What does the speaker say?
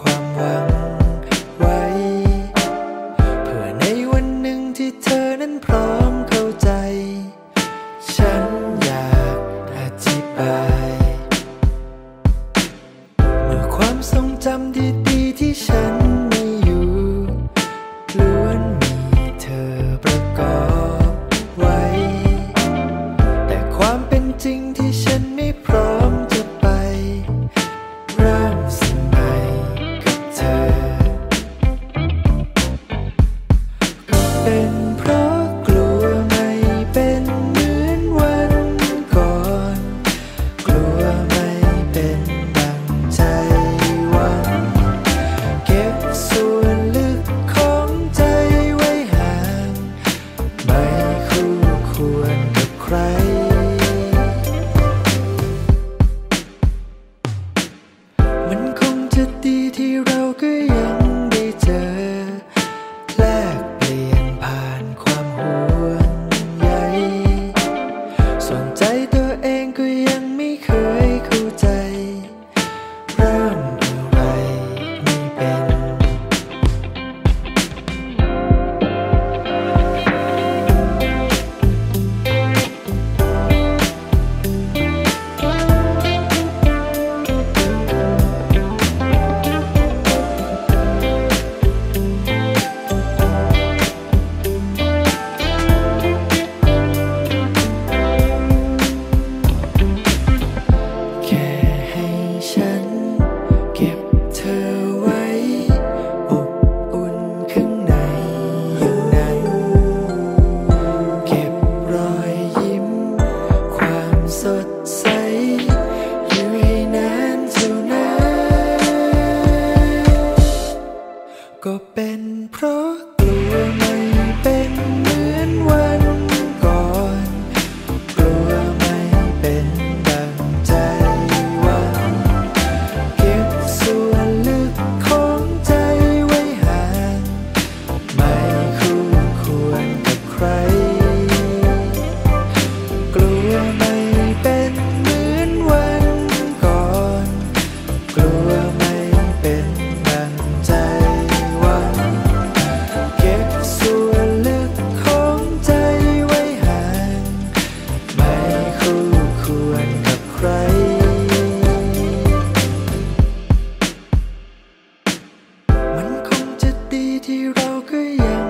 ความหวังไว้ เพื่อในวันหนึ่งที่เธอนั้นพร้อมเข้าใจ ฉันอยากอธิบาย เพราะกลัวไม่เป็นเหมือนวันก่อน กลัวไม่เป็นดังใจหวัง เก็บส่วนลึกของใจไว้หงไม่คู่ควรกับใคร มันคงจะดีที่เราก็ยัง